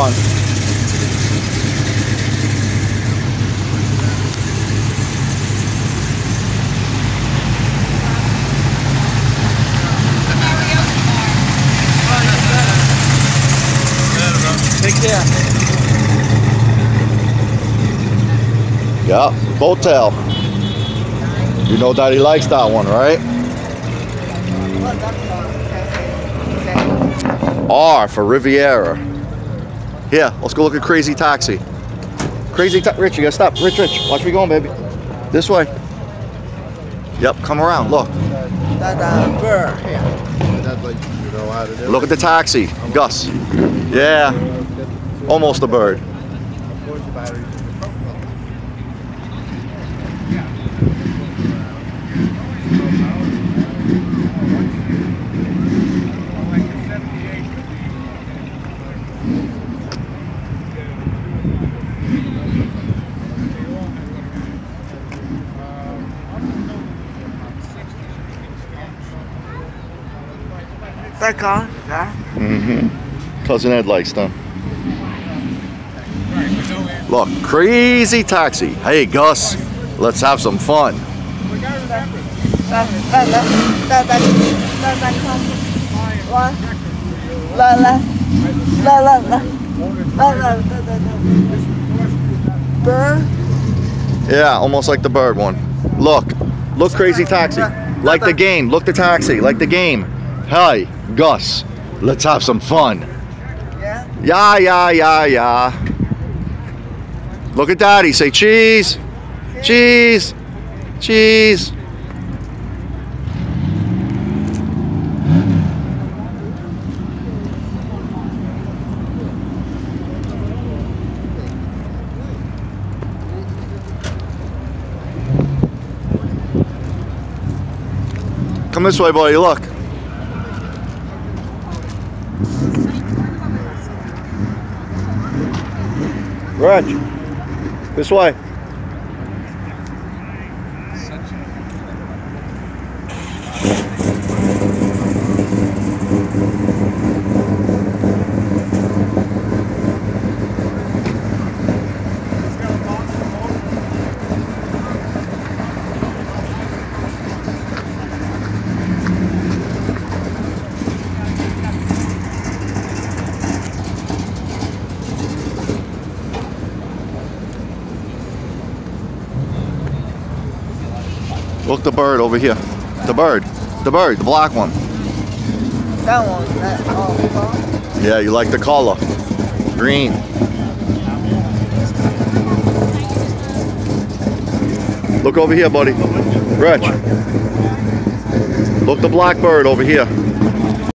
fun. Take care. Yeah, boat tail. You know Daddy likes that one, right? R for Riviera. Here, let's go look at Crazy Taxi. Crazy Ta- Rich, you gotta stop. Rich, Rich, watch me going, baby. This way. Yep, come around, look. Look at the taxi, Gus. Yeah, almost a bird. D'accord, huh? Mm-hmm. Cousin Ed likes them. Look, crazy taxi. Hey, Gus, let's have some fun. Bird? Yeah, almost like the bird one. Look, look crazy taxi. Like the game, look the taxi, like the game. Hi. Gus, let's have some fun. Yeah. Yeah, yeah, yeah, yeah. Look at Daddy. Say cheese, cheese, cheese. Come this way, buddy. Look. Reg, this way. Look the bird over here. The bird. The bird, the black one. That one. That oh. Yeah, you like the color. Green. Look over here, buddy. Reg. Look the black bird over here.